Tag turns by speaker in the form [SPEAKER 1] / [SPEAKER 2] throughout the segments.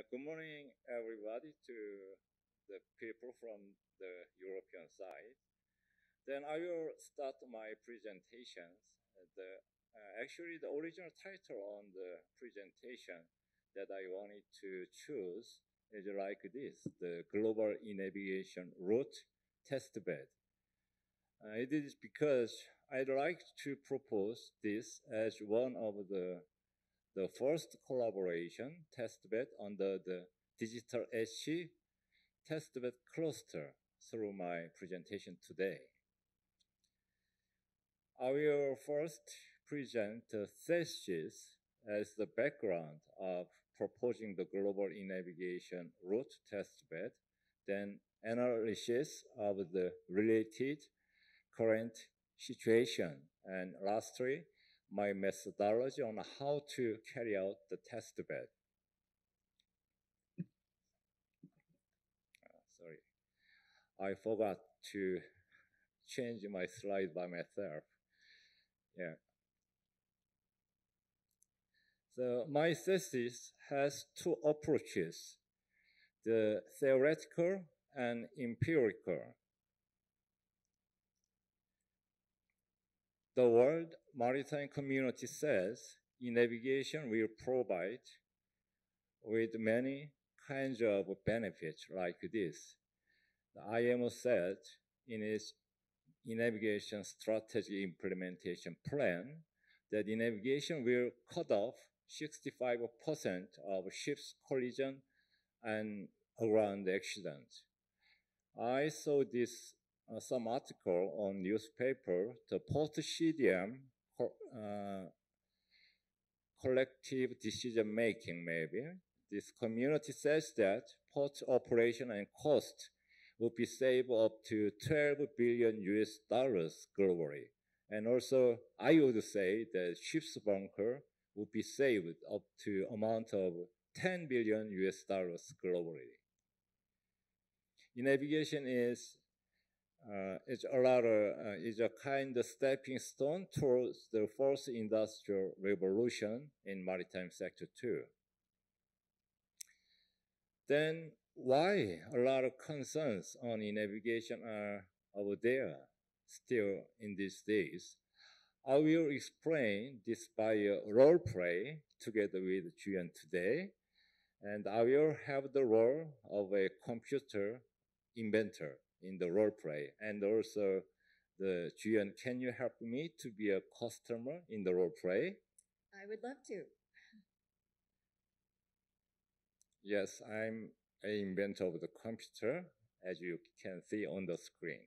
[SPEAKER 1] Uh, good morning, everybody, to the people from the European side. Then I will start my presentations. The, uh, actually, the original title on the presentation that I wanted to choose is like this, the Global e-Navigation Route Testbed. Uh, it is because I'd like to propose this as one of the the first collaboration testbed under the Digital@Sea testbed cluster through my presentation today. I will first present the thesis as the background of proposing the global e-navigation route testbed, then analysis of the related current situation, and lastly, my methodology on how to carry out the test bed. Uh, sorry, I forgot to change my slide by myself. Yeah. So my thesis has two approaches, the theoretical and empirical. The World Maritime Community says e-navigation will provide with many kinds of benefits like this. The IMO said in its e-navigation strategy implementation plan that e-navigation will cut off 65% of ships collision and ground accidents. I saw this uh, some article on newspaper, the PortCDM uh, collective decision making maybe. This community says that port operation and cost would be saved up to 12 billion US dollars globally. And also, I would say that ship's bunker would be saved up to amount of 10 billion US dollars globally. navigation is uh, it's a of, uh, it's a kind of stepping stone towards the fourth industrial revolution in maritime sector too. Then why a lot of concerns on navigation are over there still in these days? I will explain this by a role play together with Juan today, and I will have the role of a computer inventor in the role play. And also, the Juan, can you help me to be a customer in the role play?
[SPEAKER 2] I would love to.
[SPEAKER 1] Yes, I'm an inventor of the computer, as you can see on the screen.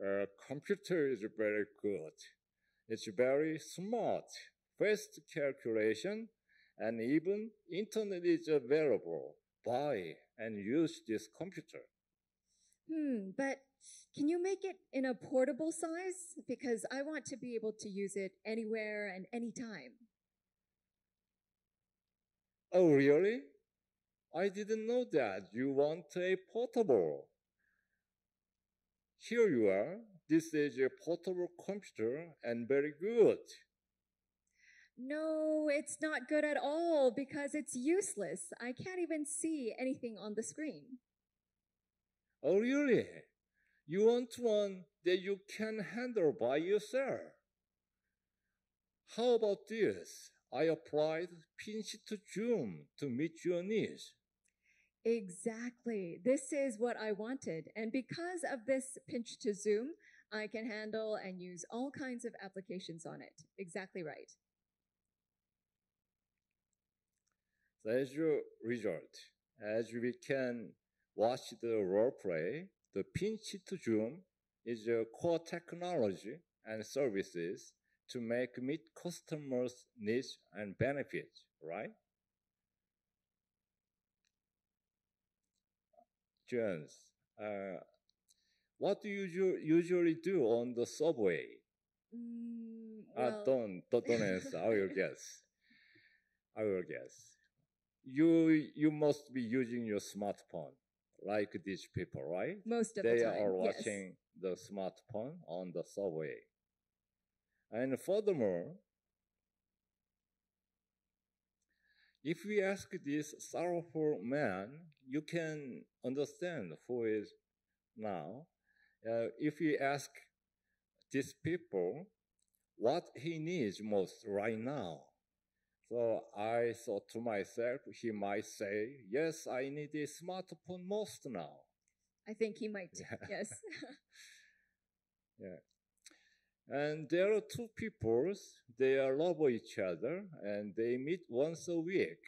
[SPEAKER 1] Uh, computer is very good. It's very smart, fast calculation, and even internet is available. Buy and use this computer.
[SPEAKER 2] Hmm, but can you make it in a portable size? Because I want to be able to use it anywhere and anytime.
[SPEAKER 1] Oh, really? I didn't know that you want a portable. Here you are. This is a portable computer and very good.
[SPEAKER 2] No, it's not good at all because it's useless. I can't even see anything on the screen.
[SPEAKER 1] Oh, really? You want one that you can handle by yourself? How about this? I applied pinch to zoom to meet your needs.
[SPEAKER 2] Exactly. This is what I wanted. And because of this pinch to zoom, I can handle and use all kinds of applications on it. Exactly right.
[SPEAKER 1] That's your result. As we can watch the role play, the pinch to zoom is a core technology and services to make meet customers' needs and benefits, right? Jones, uh, what do you usually do on the subway?
[SPEAKER 2] Mm,
[SPEAKER 1] uh, don't, don't, don't answer. I will guess. I will guess. You, you must be using your smartphone like these people, right?
[SPEAKER 2] most of
[SPEAKER 1] they
[SPEAKER 2] the time.
[SPEAKER 1] are
[SPEAKER 2] yes.
[SPEAKER 1] watching the smartphone on the subway. And furthermore, if we ask this sorrowful man, you can understand who is now. Uh, if we ask these people what he needs most right now, so I thought to myself, he might say, Yes, I need a smartphone most now.
[SPEAKER 2] I think he might.
[SPEAKER 1] Yeah.
[SPEAKER 2] Yes.
[SPEAKER 1] Yeah. And there are two peoples, they are love each other and they meet once a week.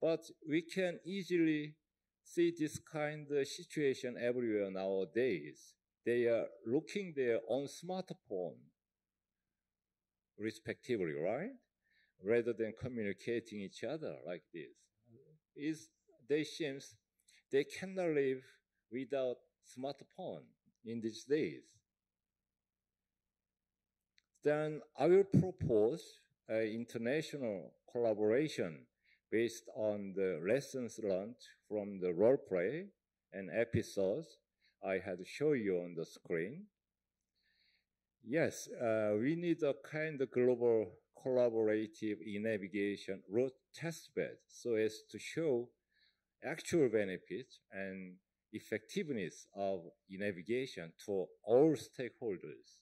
[SPEAKER 1] But we can easily see this kind of situation everywhere nowadays. They are looking their own smartphone, respectively, right? Rather than communicating each other like this. Is they seems they cannot live without smartphone in these days then I will propose an international collaboration based on the lessons learned from the role play and episodes I had shown you on the screen. Yes, uh, we need a kind of global collaborative e-navigation route testbed so as to show actual benefits and effectiveness of e-navigation to all stakeholders.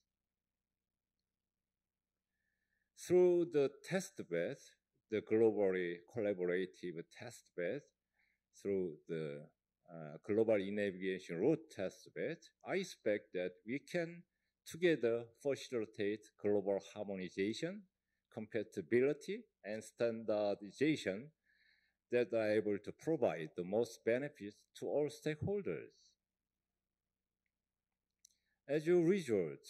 [SPEAKER 1] Through the test bed, the globally collaborative test bed, through the uh, global e-navigation route test bed, I expect that we can together facilitate global harmonization, compatibility, and standardization that are able to provide the most benefits to all stakeholders. As a result,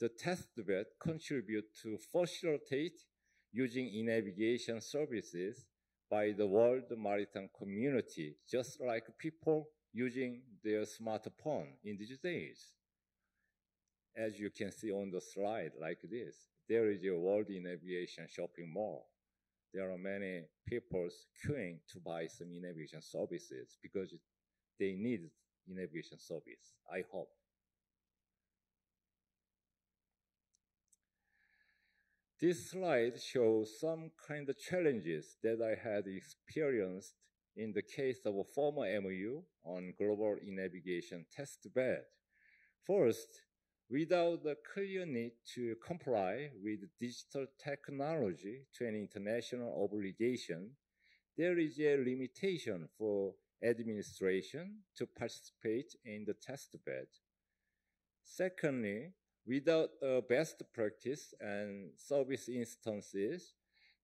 [SPEAKER 1] the testbed contribute to facilitate using e-navigation services by the world maritime community, just like people using their smartphone in these days. As you can see on the slide like this, there is a world e-navigation shopping mall. There are many people queuing to buy some e-navigation services because they need e-navigation service, I hope. This slide shows some kind of challenges that I had experienced in the case of a former MOU on global e-navigation test bed. First, without the clear need to comply with digital technology to an international obligation, there is a limitation for administration to participate in the test bed. Secondly, without a best practice and service instances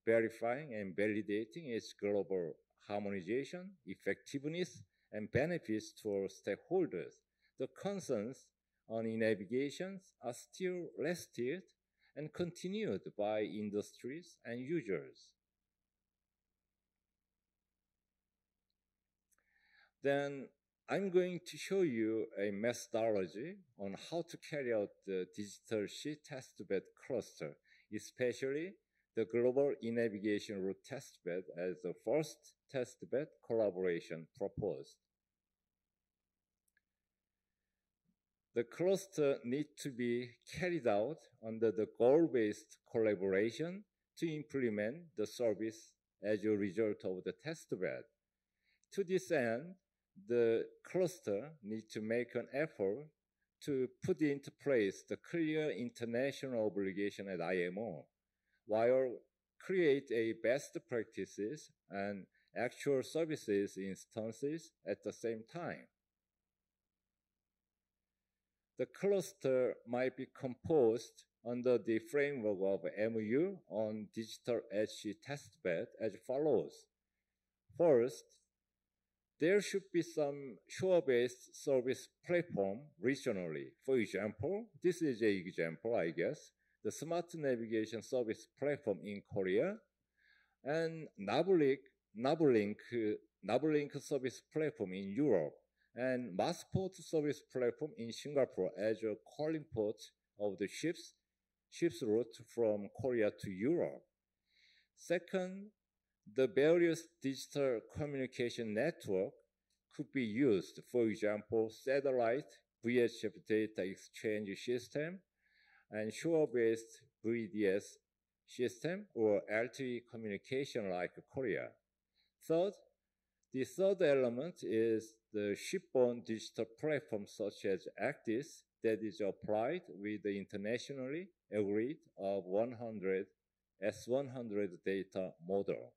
[SPEAKER 1] verifying and validating its global harmonization, effectiveness, and benefits to stakeholders, the concerns on e-navigations are still listed and continued by industries and users. Then I'm going to show you a methodology on how to carry out the digital sea testbed cluster, especially the global e-navigation route testbed as the first testbed collaboration proposed. The cluster need to be carried out under the goal-based collaboration to implement the service as a result of the testbed. To this end, the cluster needs to make an effort to put into place the clear international obligation at IMO, while create a best practices and actual services instances at the same time. The cluster might be composed under the framework of MU on digital edge testbed as follows. First, there should be some shore-based service platform regionally. For example, this is an example, I guess, the smart navigation service platform in Korea and Navlink, Navlink, Navlink service platform in Europe and Massport service platform in Singapore as a calling port of the ships, ships route from Korea to Europe. Second, the various digital communication network could be used, for example, satellite VHF data exchange system and shore-based VDES system or LTE communication like Korea. Third, the third element is the shipborne digital platform such as ECDIS that is applied with the internationally agreed of 100 S100 data model.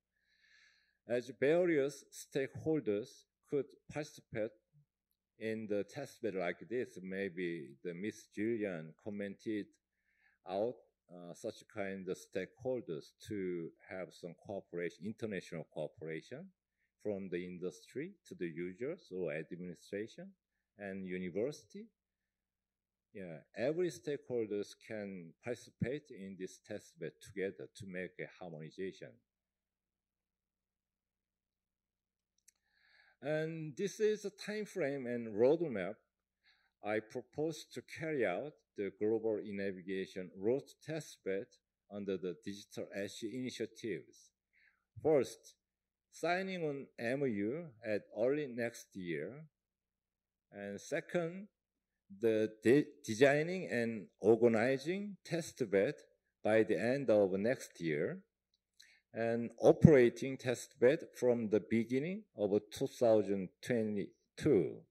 [SPEAKER 1] As various stakeholders could participate in the testbed like this, maybe the Miss Julian commented out uh, such kind of stakeholders to have some cooperation, international cooperation from the industry to the users or administration and university. Yeah, every stakeholders can participate in this testbed together to make a harmonization. And this is a time frame and roadmap I propose to carry out the Global e-Navigation road testbed under the Digital@Sea initiatives. First, signing on MOU at early next year. And second, the de designing and organizing testbed by the end of next year and operating testbed from the beginning of 2022.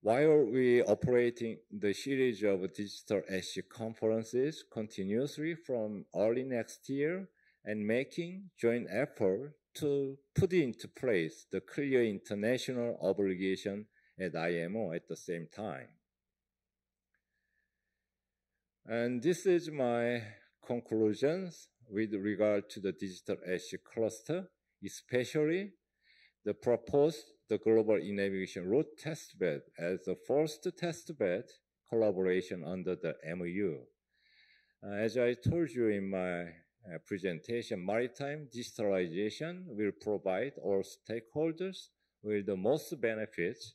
[SPEAKER 1] While we operating the series of Digital@Sea conferences continuously from early next year and making joint effort to put into place the clear international obligation at IMO at the same time. And this is my conclusions with regard to the digital edge cluster, especially the proposed the global e-navigation road testbed as the first testbed collaboration under the MOU. Uh, as I told you in my uh, presentation, maritime digitalization will provide all stakeholders with the most benefits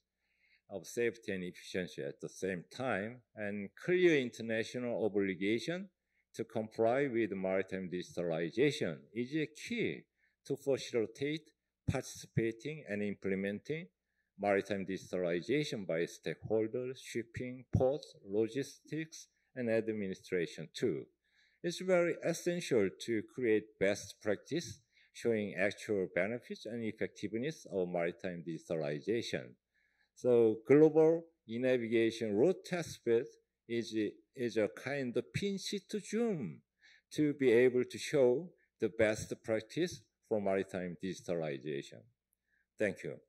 [SPEAKER 1] of safety and efficiency at the same time and clear international obligation to comply with maritime digitalization is a key to facilitate participating and implementing maritime digitalization by stakeholders, shipping, ports, logistics, and administration too. It's very essential to create best practice showing actual benefits and effectiveness of maritime digitalization. So global e-navigation road testbed is, is a kind of pinch to zoom to be able to show the best practice for maritime digitalization. Thank you.